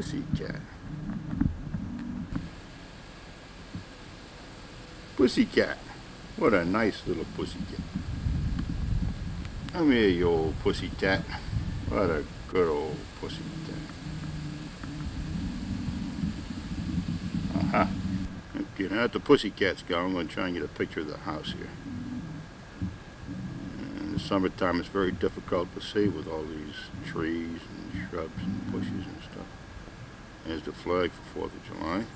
pussycat. Pussycat. What a nice little pussy pussycat. Come here, you old pussycat. What a good old pussycat. Uh-huh. Okay, now that the pussycat's gone, I'm going to try and get a picture of the house here. In the summertime, it's very difficult to see with all these trees and shrubs and bushes and stuff. There's the flag for 4th of July.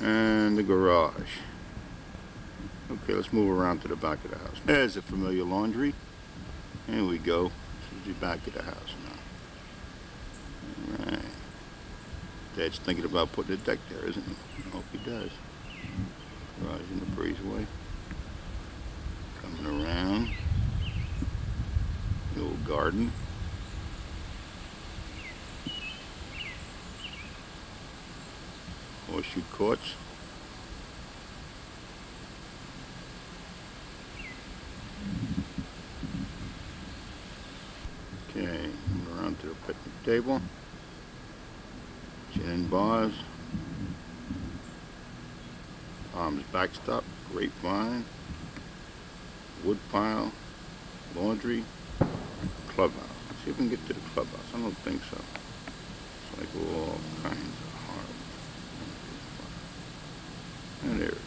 And the garage. Okay, let's move around to the back of the house. There's a familiar laundry. There we go. This is the back of the house now. Alright. Dad's thinking about putting a deck there, isn't he? I hope he does. Garage in the breezeway. Coming around. The old garden. Horseshoe courts. Okay, around to the picnic table. Gin and bars. Palms backstop, grapevine, wood pile, laundry, clubhouse. Let's see if we can get to the clubhouse. I don't think so. It's like all kinds of hard. And there it is.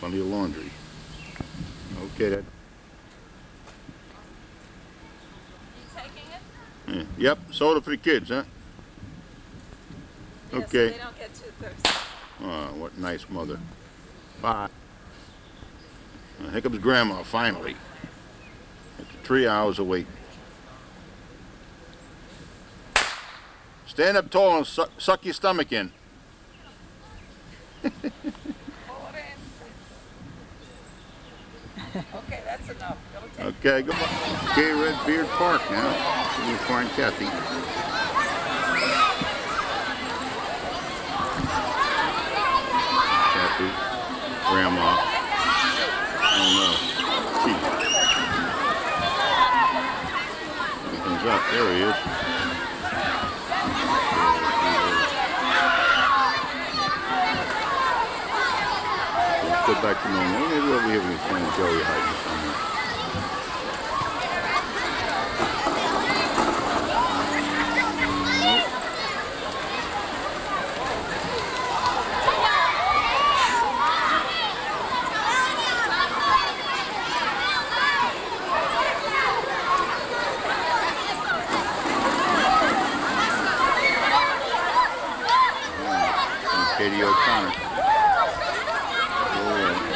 Plenty of laundry. Okay, that. You taking it? yeah. Yep, soda for the kids, huh? Yeah, so Okay. they don't get too thirsty. Oh, what nice mother. Bye. Here comes Grandma, finally. Three hours of waiting. Stand up tall and suck, suck your stomach in. Okay, that's enough. Okay, goodbye. Okay, Red Baird Park now. We'll find Kathy. Kathy, Grandma. Oh no. Chief. He comes up. There he is. Let's go back to normal. Maybe over here we can find Joey hiding Katie O'Connor. Oh,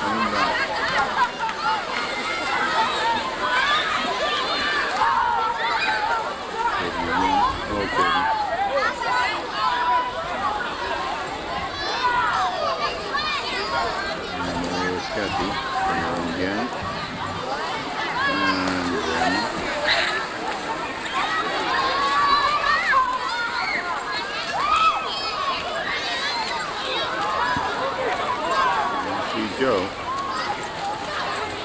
coming back. Katie again. Oh, Katie. And there's Kathy. There again. And Grandma. don't see Joe.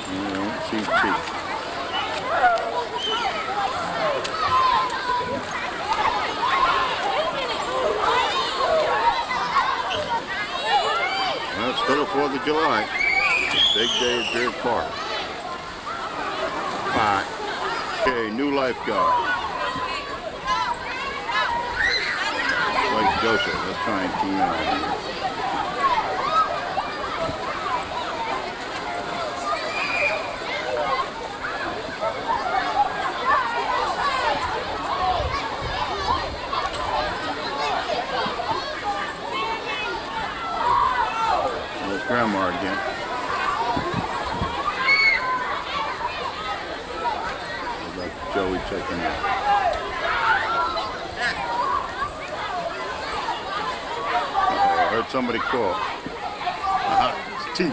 And I don't see Chief. Well, it's still the 4th of July. Big day at Baird Park. Bye. Okay, new lifeguard. Like Joseph. Let's try and key in on him. There's Grandma again. I'd like Joey checking out. Heard somebody call. Uh-huh, it's T.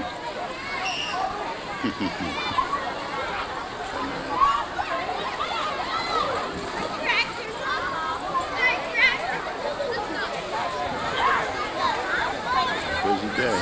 Busy day.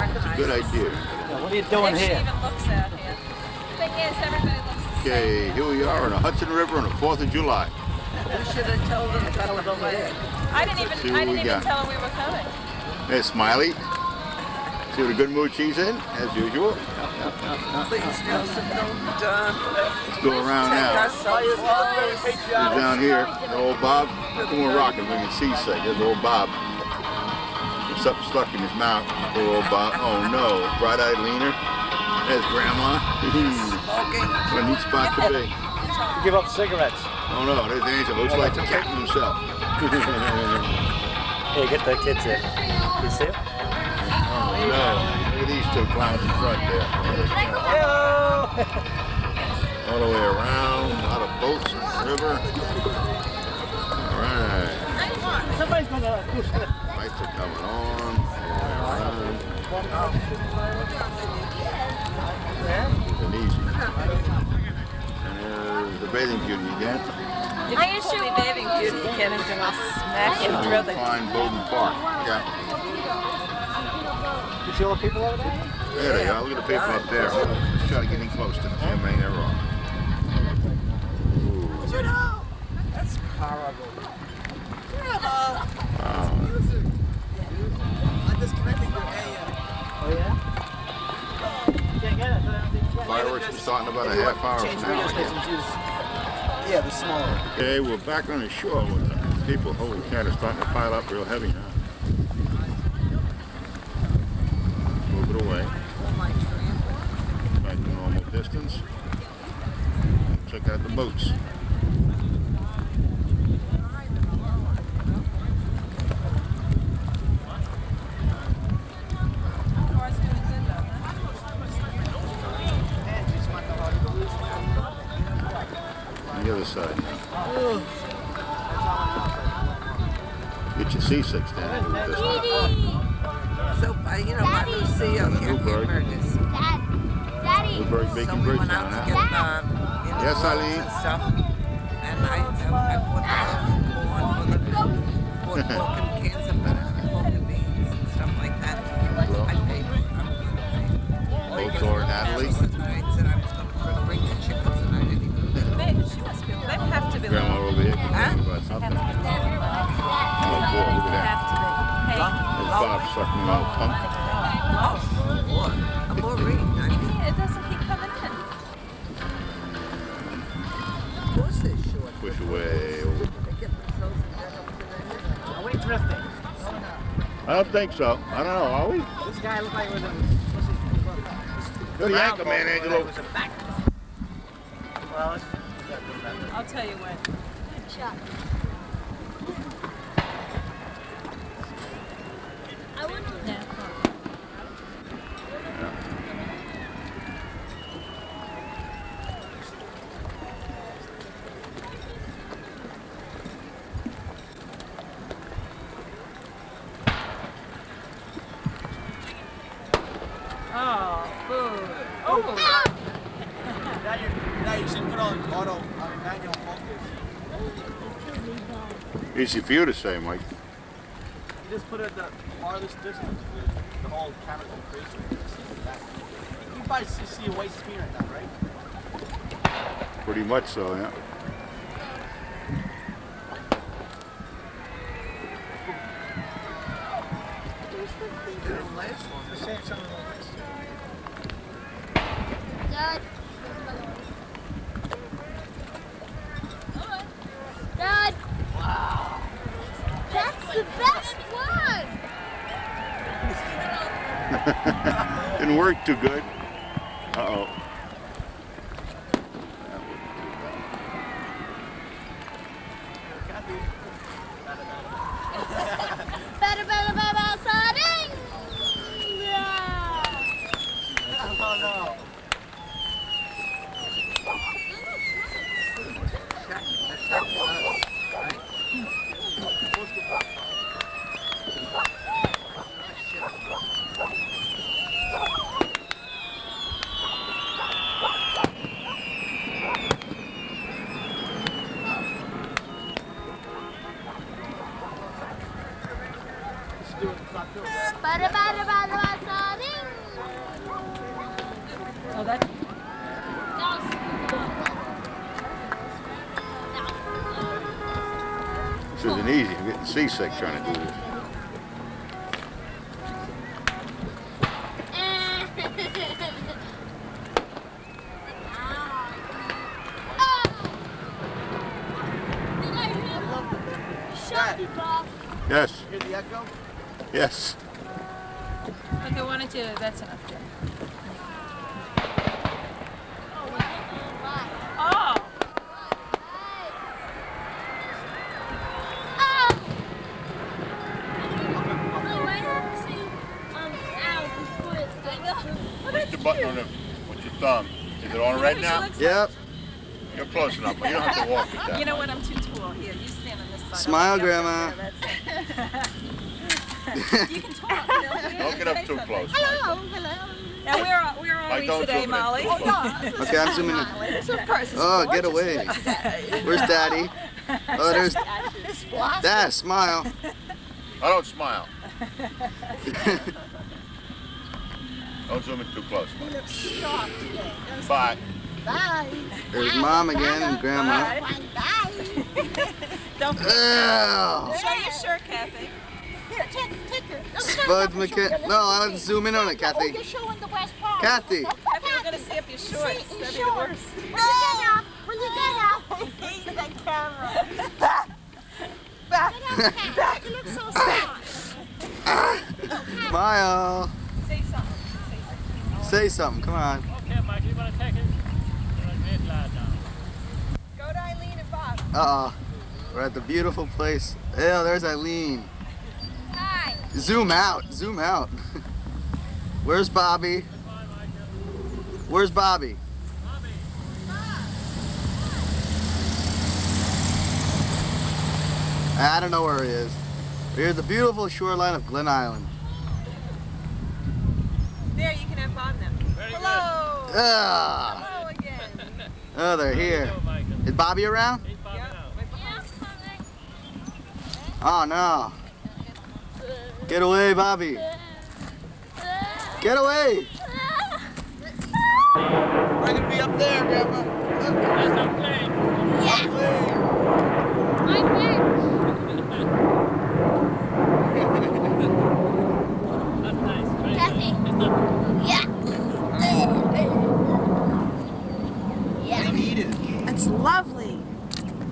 It's a good idea. Yeah, what are you doing She here? even looks out here. Thing is, everybody looks the same. Okay, here we are on the Hudson River on the 4th of July. We should have told them to come over here. I didn't even, I didn't even got. tell her we were coming. There's Smiley. See what a good mood she's in, as usual. Please, Joseph, don't uh, Let's go around now. us so close. He's down here, the old Bob. Come on, rocking, we can see sick. There's old Bob. There's something stuck in his mouth. Oh, Poor old Bob. Oh no, bright-eyed leaner. There's Grandma. Smoking. what a neat spot to be. You give up cigarettes. Oh no, there's Angel. Looks like the captain himself. Hey, get the kids in. You see it? Oh no, look at these two clowns in front there. All the way around, a lot of boats in the river. All right, Somebody's gonna push it. Lights are coming on. The. It's an easy. And there's the bathing beauty again. I usually bathing beauty get into a smack and drill the Fine Bowden Park. Yeah, You see all the people over there? there they are. Look at the people up there. Let's try to get in close to them. See how many there are. Ooh, Start in about a half hour from now. Yeah, the smaller. Okay, we're back on the shore with the people. Holy cat, it's starting to pile up real heavy now. Move it away. Back to normal distance. Check out the boats. Get your seasick with this one. So, uh, you know, my Lucio here, Newburgh. hamburgers. Dad, Daddy. Newburgh So we Bridge went now, out to huh? get, um, you know, Yes, rolls Eileen? and stuff. And I, I, I bought the corn for the, pork and Bob sucking on a pump. Oh, boy, a Maureen, I yeah, it doesn't keep coming in. of course short. Push away. They get themselves in debt up to their head. Are we drifting? I don't think so. I don't know. Are we? This guy looked like he was a. What's his, You're the anchor man, It Angelo. was a back. Well. I'll tell you what. Good I Easy for you to say, Mike. You just put it at the farthest distance for the whole camera to increase. You can see. You can probably see, see a white smear in that, right? Pretty much so, yeah. The last one. Just saying something like this. Dad. Dad. Wow. That's the best one. Didn't work too good. Uh-oh. Better, better, better, starting. Yeah. Oh no. That This isn't easy. I'm getting seasick trying to do this. It, Yes, Hear the echo? yes. Okay, one or two. That's enough. Jim. Button on the, with your thumb. Is it on right now? Yep. You're close enough, but you don't have to walk it that You know what? I'm too tall. Here, you stand on this side. Smile, Grandma. over there, that's it. you can talk. Don't get up too close. Hello, hello. Now, where are, where are Mike, we don't today, Molly? Oh, too close. Okay, I'm zooming in. Oh, get away. Where's Daddy? Oh, there's Dad. Smile. I don't smile. Don't zoom in too close. Mike. Bye. There's Mom again and Grandma. Don't Ew. show your shirt, Kathy. Spuds McKin. No, I want to zoom in on it, Kathy. You're showing the west part. Kathy. Kathy, we're gonna see if your shorts. See, That'd be the worst. When you get out, when you get out. hate that camera. Back. You look so smart. Smile. Say something. Come on. Okay, Mike, you want to take it? You're a great lad now. Go to Eileen and Bob. Uh oh. We're at the beautiful place. Ew, there's Eileen. Hi. Zoom out. Zoom out. Where's Bobby? Where's Bobby? I don't know where he is. Here's the beautiful shoreline of Glen Island. There, you can have Bob now. Very Hello. Hello again. Oh, they're here. good. Go, Michael. Is Bobby around? He's popping Yeah, out. right behind. Oh no. Get away, Bobby. Get away. We're gonna be up there, Grandma. That's not playing. My bench. That's nice. Very Kathy. good. It's not Yeah. Yeah. I need it. It's lovely.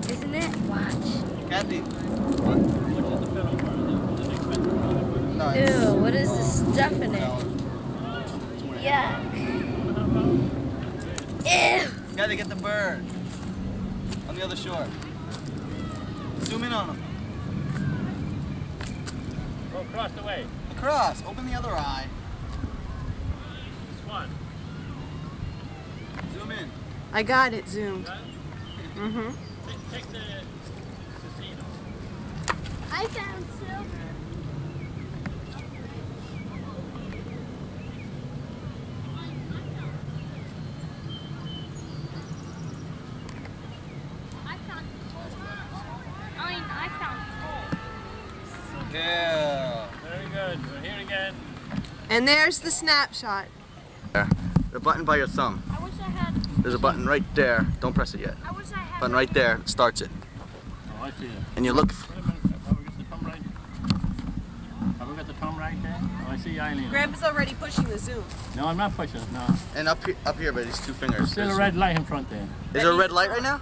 Isn't it? Watch. Kathy. much as the pillow part. It's an expensive product. No, it's Ew, what is this stuff in it? $20. Yuck. Ew. Kathy, get the bird. On the other shore. Zoom in on him. Go across the way. Across. Open the other eye. Swan. Zoom in. I got it zoomed. Mm-hmm. Take, take the casino. I found silver. I found I I found Yeah. Very good. We're here again. And there's the snapshot. The button by your thumb. I wish I had. There's a button right there. Don't press it yet. I wish I had. Button right there starts it. Oh, I see it. And you look. Wait a minute. Have we got the thumb right? Have we got the thumb right there? Oh, I see Eileen. Grandpa's already pushing the zoom. No, I'm not pushing it. No. And up here, up here, but these two fingers. Still a red light in front there. Is there a red light right now?